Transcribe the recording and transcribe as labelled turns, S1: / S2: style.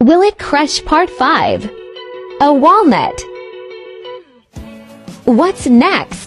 S1: Will it crush part 5? A walnut. What's next?